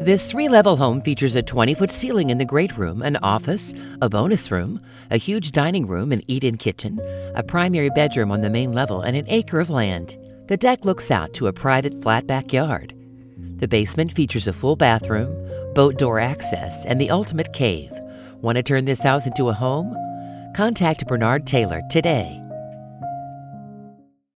This three level home features a 20 foot ceiling in the great room, an office, a bonus room, a huge dining room and eat in kitchen, a primary bedroom on the main level, and an acre of land. The deck looks out to a private flat backyard. The basement features a full bathroom, boat door access, and the ultimate cave. Want to turn this house into a home? Contact Bernard Taylor today